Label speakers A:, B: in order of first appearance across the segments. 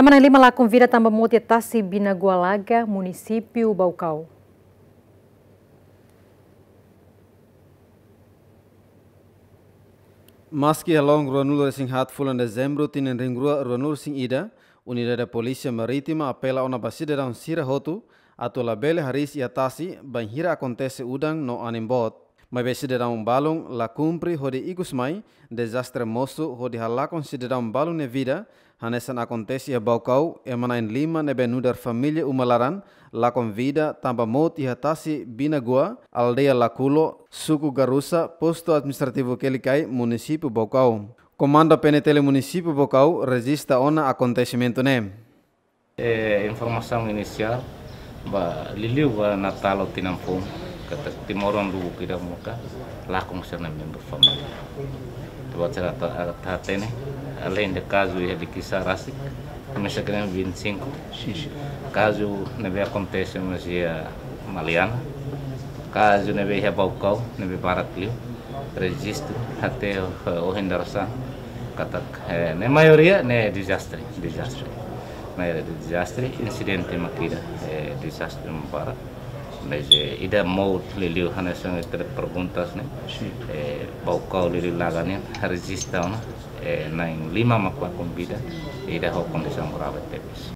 A: Emana lima lakum vida tambah muti tasi Binagualaga, município Baucau.
B: Maski along Ronul sing hat fulan dezembro tinen ringrua Ronul sing ida, unidade polícia marítima apela ona basida daun sira hotu, atau labele haris iatasi banhira acontece udang no animbot. Mai besi dedam balung la cumpri hodi igus mai, desastre mosu hodi hala consideram balung ne vida, hanesan acontece a balcau, emanain lima ne benudar família umalaran, la convida tamba mot e hatasi binagua, aldeia laculo, suco garusa, posto administrativo kelicai, município Bocau. Comando penetele município Bocau resista ona acontecimento ne.
C: É, informação inicial, ba, liliu ba Natal o Tinampum. Kata timoron lu kira muka lakong sa na member family. Tuwa sa ta tatene além de caso e de kisah rasik mesa kena 25 caso nebe acontece mas ia maliana caso nebe ia baucau nebe paratlio registro até o henderson kata ne maioria ne desastre desastre maioria de desastre incidente makida desastre para mas eh, ida mau liliu hana são entre perguntas né eh, baucau liliu laga né resista né eh, na em lima makwa convida ida ho condição grave tepes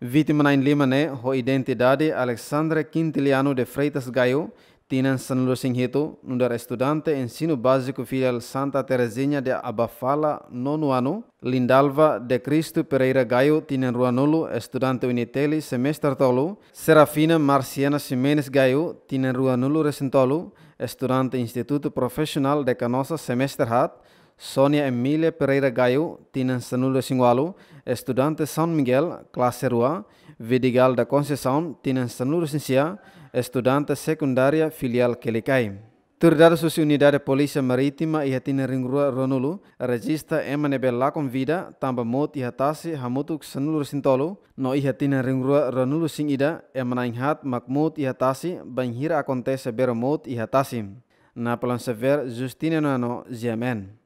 B: Vítima na lima né ho identidade Alexandre Quintiliano de Freitas Gaio Tinan Sanlo Singhito, nundar estudante ensino básico filial Santa Teresinha de Abafala, nono ano, Lindalva de Cristo Pereira Gaio, Tinan Ruanolo, estudante Uniteli, semestre tolo, Serafina Marciana Ximenes Gaio, Tinan Ruanolo Recentolo, estudante Instituto Profissional de Canossa, semestre hat, Sônia Emília Pereira Gaio, Tinan Sanulo Singualo, estudante São Miguel, classe Rua, Vidigal da Conceição, Tinan Sanulo Cincia, estudante secundária filial Kelicai. Turdar susi unidade polícia marítima e hatina ringrua ronulu, registra emanebe lá vida, tamba mot e hatasi hamutuk sanulu sintolo, no e hatina ringrua ronulu sing ida, emanainhat makmut e hatasi, banhira acontece beromot e hatasi. Na plan sever, Justina Nano, Ziamen.